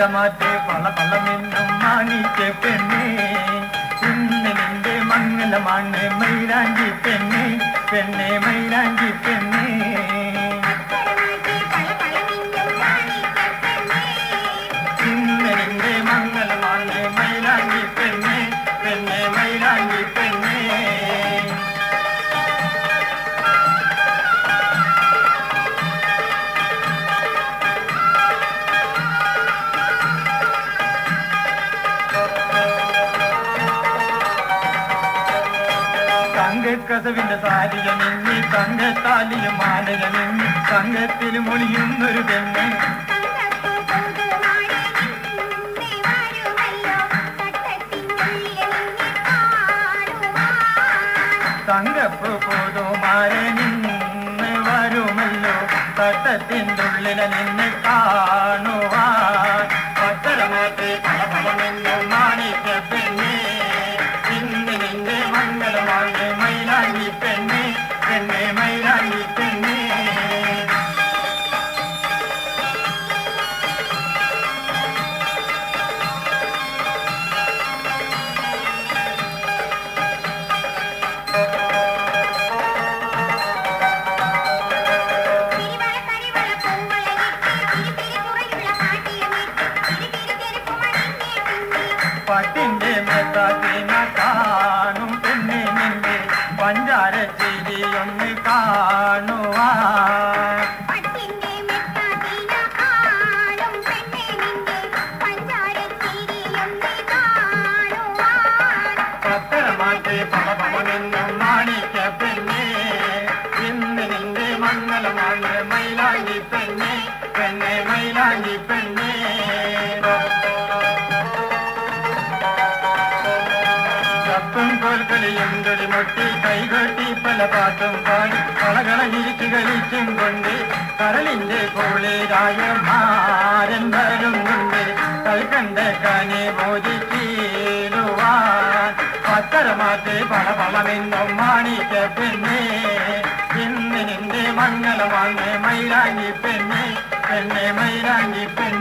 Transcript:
പത്തരമാറ്റ് പല പലമെന്നും മാണിക്ക് പെണ്ണേ. ഇന്ന് നിന്റെ മംഗലമാണ് മൈരാഞ്ചി പെണ്ണേ. പെണ്ണേ മൈലാഞ്ചി തങ്കക്കസവിന്റെ സാരിക നിന്നി തങ്കത്താലിയും മാലക നിന്നി തങ്കത്തിൽ മൊഴിയുന്നൊരു പെണ്ണ്. തങ്കപ്പ് പോതുമാരെ നിന്ന് വരുമല്ലോ കാണുവാൻ. പത്തരമാറ്റ് പലപലമെന്നു മാണിക്ക പട്ടിന്റെ മെത്താത്തിന കാണും പെണ്ണെ നിന്റെ പഞ്ചാര ചിരി ഒന്ന് കാണുവാൻ പത്തരമാറ്റ് പലപലമെന്നും മാണിക്ക പെണ്ണേ ചപ്പും കോൽക്കളിയും കളിമൊട്ടി കൈകൊട്ടി പല പാട്ടും പാടി കളകള ഇരിച്ചു കളിച്ചും കൊണ്ട് കടലിന്റെ കോളിരായ ഭാരൻ വരുന്നുണ്ട്. കൽക്കണ്ട കനി മോദിച്ചിടുവാൻ പത്തരമാറ്റ് പല പളമെന്നും മാണിക്ക പെണ്ണേ. ഇന്ന് നിന്റെ മംഗളമാണ് മൈരാങ്ങി പെണ്ണേ. പെണ്ണെ മൈരാങ്ങി പെണ്ണേ.